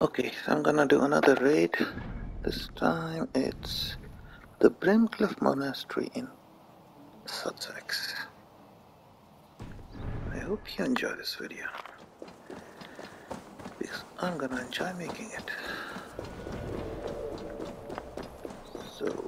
Okay, so I'm gonna do another raid. This time it's the Brimclif Monastery in Sussex. I hope you enjoy this video. Because I'm gonna enjoy making it. So,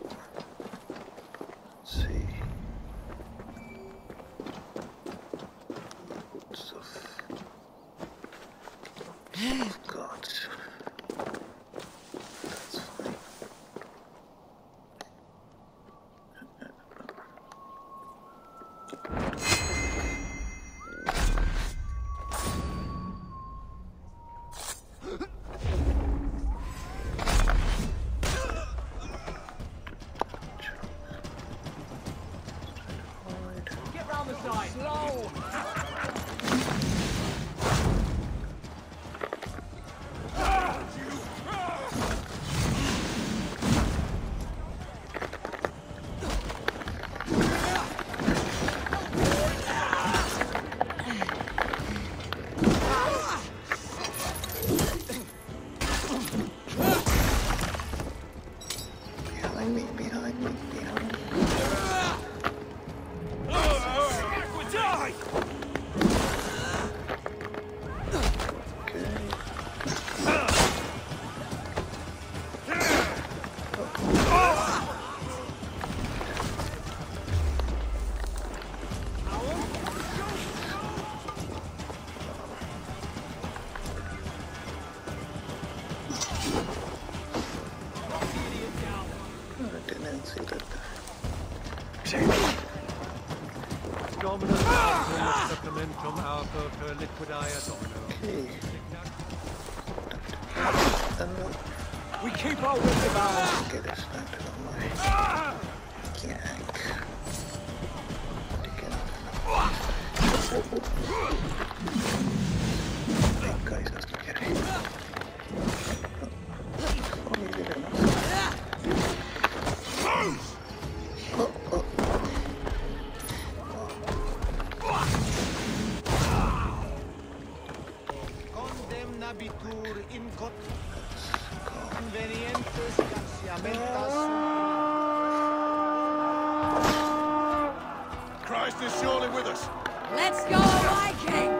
per liquidia domino. Okay. Uh, We keep our wits about us. get this started on my yank. That guy doesn't get it. Christ is surely with us. Let's go, Viking!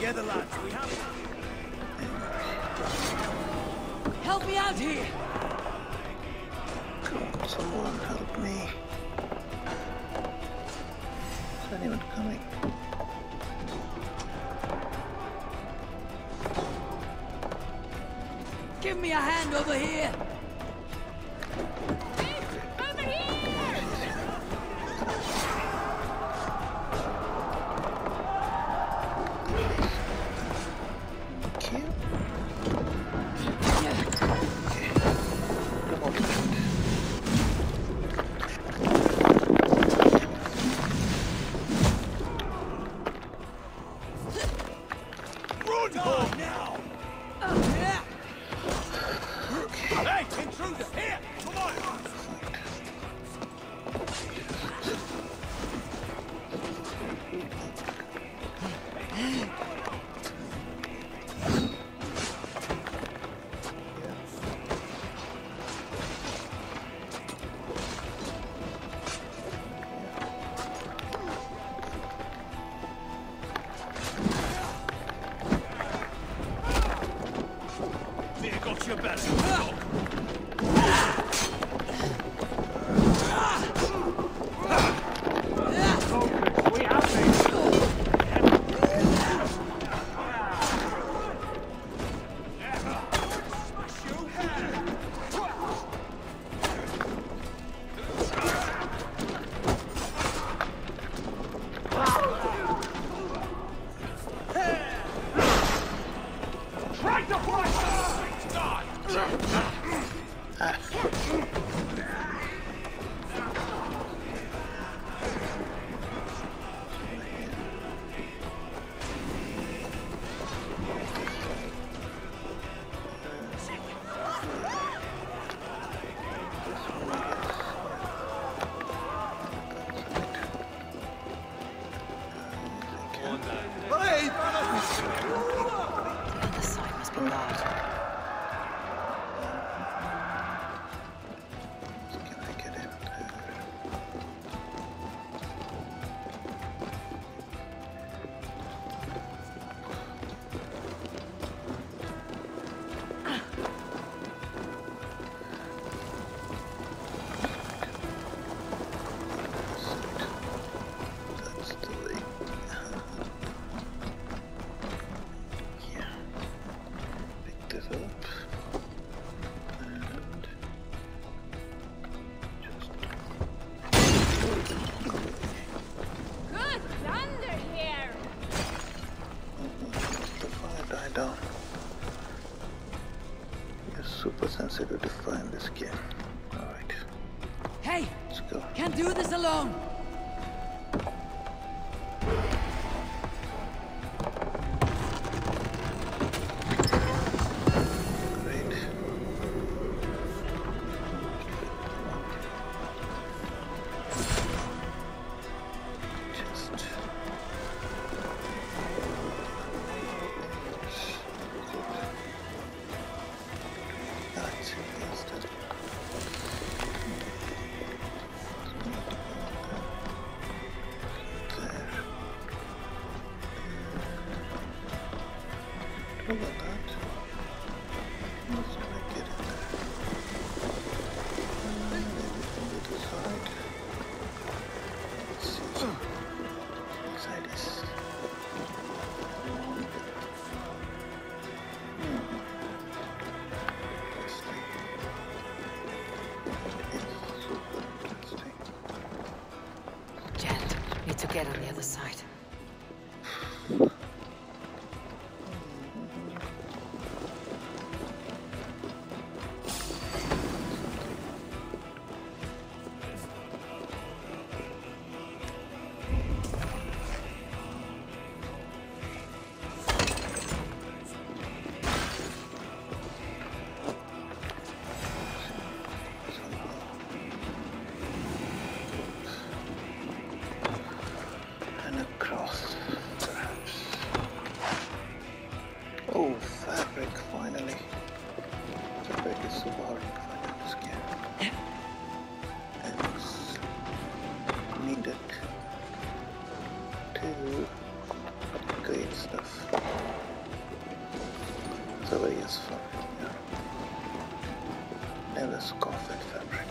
Together, lads. We have it. Help me out here! Come on, someone help me. Is anyone coming? Give me a hand over here! down. You're super sensitive to find this game. Alright. Hey! Let's go. Can't do this alone! get on the other side. and the scoffed fabric.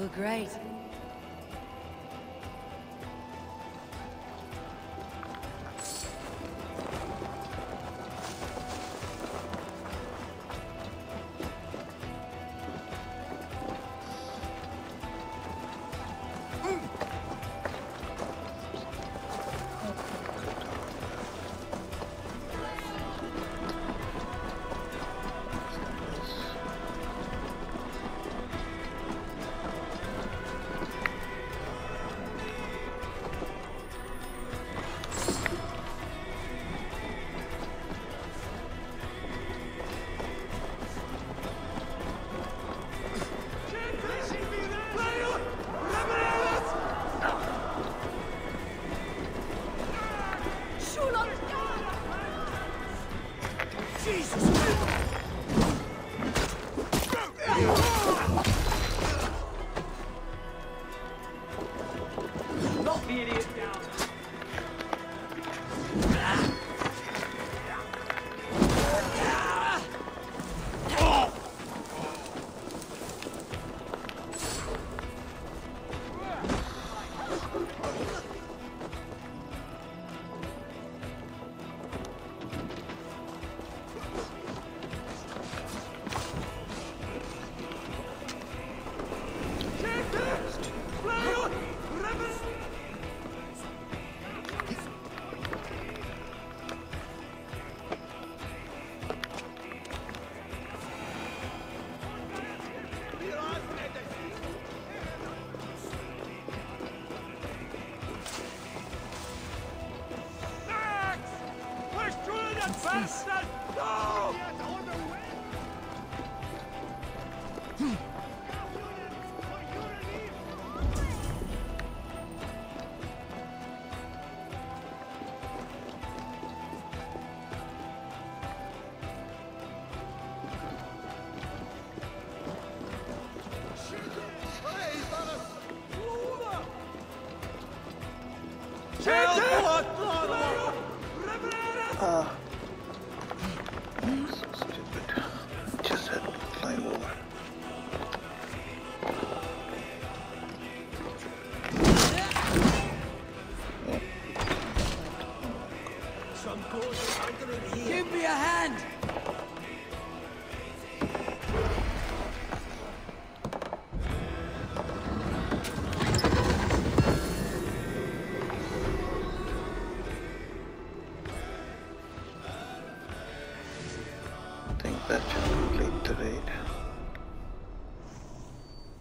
Feel great. Ah.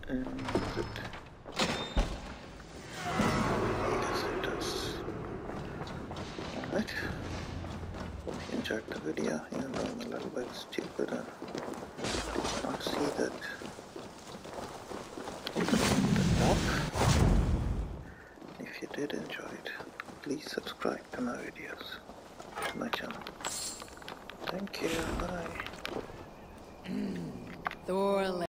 Um.